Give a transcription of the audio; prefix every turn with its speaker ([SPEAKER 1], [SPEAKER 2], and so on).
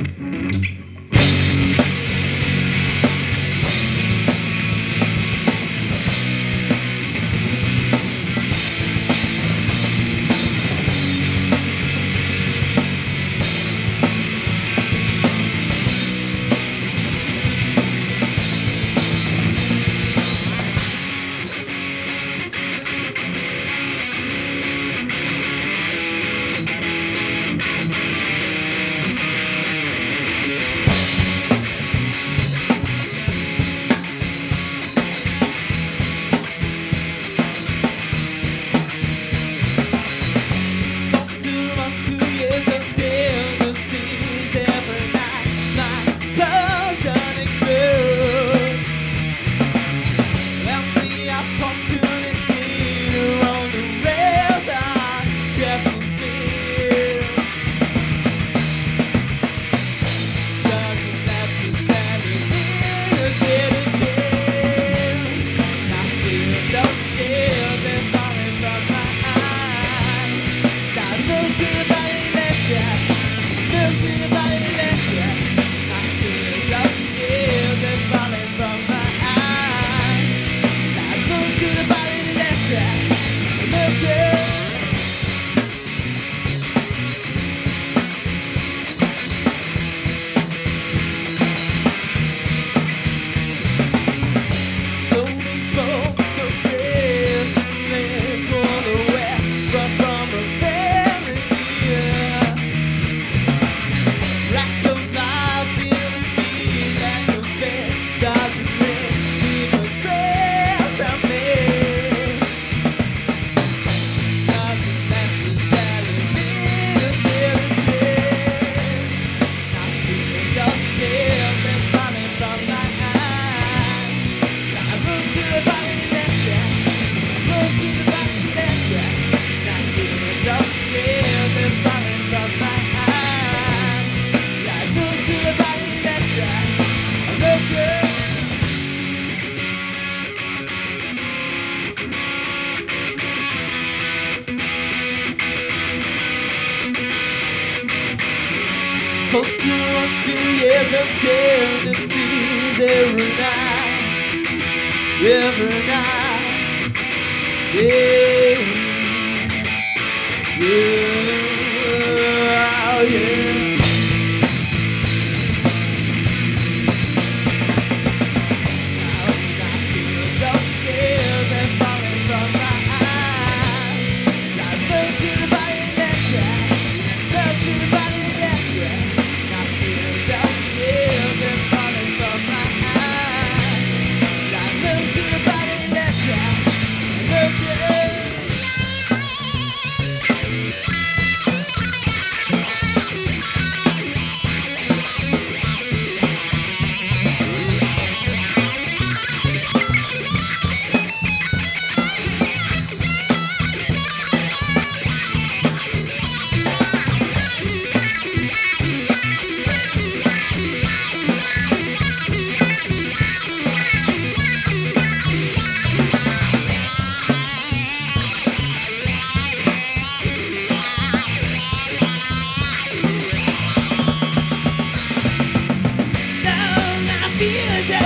[SPEAKER 1] Merci. Two or two years of tendencies every night, every night, yeah, yeah. years